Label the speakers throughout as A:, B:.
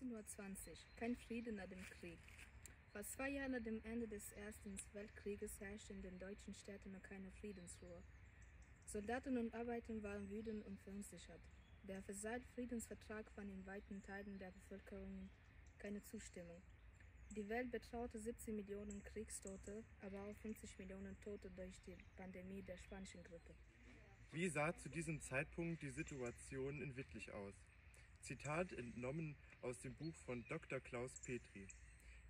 A: 1920. Kein Frieden nach dem Krieg. Fast zwei Jahre nach dem Ende des Ersten Weltkrieges herrschte in den deutschen Städten noch keine Friedensruhe. Soldaten und Arbeiter waren wütend und verunsichert. Der Versailles-Friedensvertrag fand in weiten Teilen der Bevölkerung keine Zustimmung. Die Welt betraute 17 Millionen Kriegstote, aber auch 50 Millionen Tote durch die Pandemie der spanischen Grippe.
B: Wie sah zu diesem Zeitpunkt die Situation in Wittlich aus? Zitat entnommen aus dem Buch von Dr. Klaus Petri.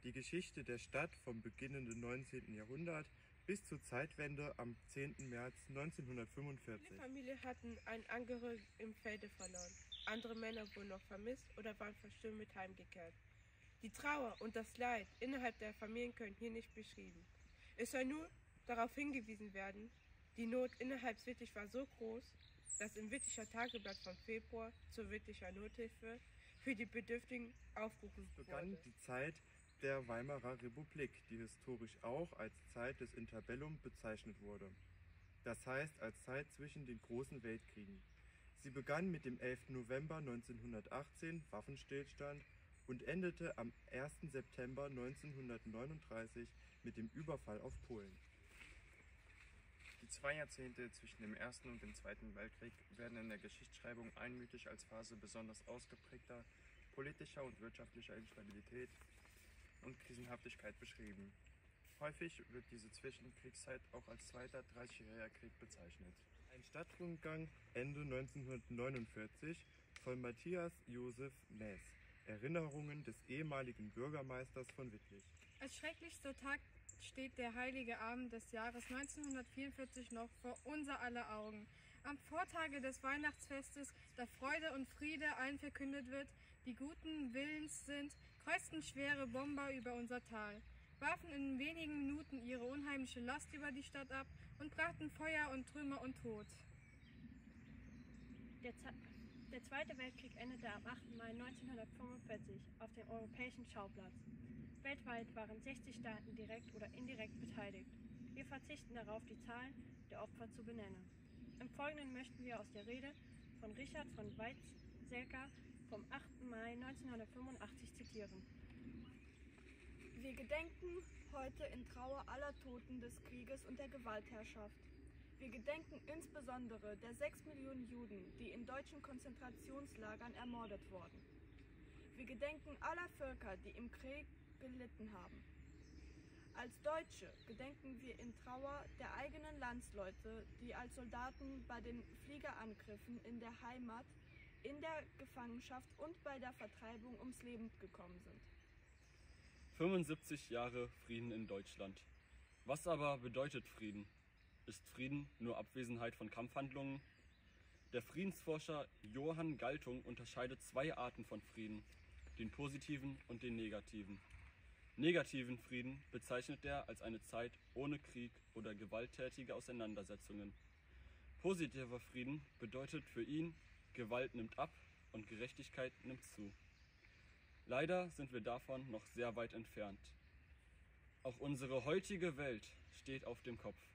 B: Die Geschichte der Stadt vom beginnenden 19. Jahrhundert bis zur Zeitwende am 10. März 1945.
C: Viele Familien hatten einen Angehörigen im Felde verloren. Andere Männer wurden noch vermisst oder waren verstümmelt heimgekehrt. Die Trauer und das Leid innerhalb der Familien können hier nicht beschrieben. Es soll nur darauf hingewiesen werden, die Not innerhalb Wittich war so groß, dass im Witticher Tageblatt vom Februar zur Witticher Nothilfe für die Bedürftigen aufgerufen
B: begann
C: wurde.
B: die Zeit der Weimarer Republik, die historisch auch als Zeit des Interbellum bezeichnet wurde. Das heißt als Zeit zwischen den großen Weltkriegen. Sie begann mit dem 11. November 1918 Waffenstillstand und endete am 1. September 1939 mit dem Überfall auf Polen.
D: Die zwei Jahrzehnte zwischen dem Ersten und dem Zweiten Weltkrieg werden in der Geschichtsschreibung einmütig als Phase besonders ausgeprägter politischer und wirtschaftlicher Instabilität und Krisenhaftigkeit beschrieben. Häufig wird diese Zwischenkriegszeit auch als Zweiter Dreißigjähriger Krieg bezeichnet.
B: Ein Stadtrundgang Ende 1949 von Matthias Josef Mäß. Erinnerungen des ehemaligen Bürgermeisters von Wittlich.
E: Als schrecklichster Tag steht der heilige Abend des Jahres 1944 noch vor unser aller Augen. Am Vortage des Weihnachtsfestes, da Freude und Friede allen verkündet wird, die guten Willens sind, kreuzten schwere Bomber über unser Tal, warfen in wenigen Minuten ihre unheimliche Last über die Stadt ab und brachten Feuer und Trümmer und Tod.
F: Der, Ze der Zweite Weltkrieg endete am 8. Mai 1945 auf dem europäischen Schauplatz. Weltweit waren 60 Staaten direkt oder indirekt beteiligt. Wir verzichten darauf, die Zahlen der Opfer zu benennen. Im Folgenden möchten wir aus der Rede von Richard von Weizsäcker vom 8. Mai 1985 zitieren.
G: Wir gedenken heute in Trauer aller Toten des Krieges und der Gewaltherrschaft. Wir gedenken insbesondere der sechs Millionen Juden, die in deutschen Konzentrationslagern ermordet wurden. Wir gedenken aller Völker, die im Krieg gelitten haben. Als Deutsche gedenken wir in Trauer der eigenen Landsleute, die als Soldaten bei den Fliegerangriffen in der Heimat, in der Gefangenschaft und bei der Vertreibung ums Leben gekommen sind.
H: 75 Jahre Frieden in Deutschland. Was aber bedeutet Frieden? Ist Frieden nur Abwesenheit von Kampfhandlungen? Der Friedensforscher Johann Galtung unterscheidet zwei Arten von Frieden, den positiven und den negativen. Negativen Frieden bezeichnet er als eine Zeit ohne Krieg oder gewalttätige Auseinandersetzungen. Positiver Frieden bedeutet für ihn, Gewalt nimmt ab und Gerechtigkeit nimmt zu. Leider sind wir davon noch sehr weit entfernt. Auch unsere heutige Welt steht auf dem Kopf.